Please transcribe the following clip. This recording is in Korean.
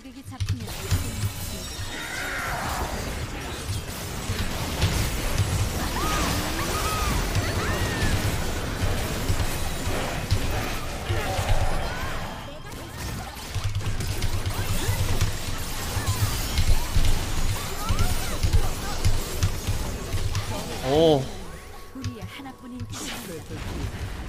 자극이 잡히면 오. 우리의 하나뿐인 친구다.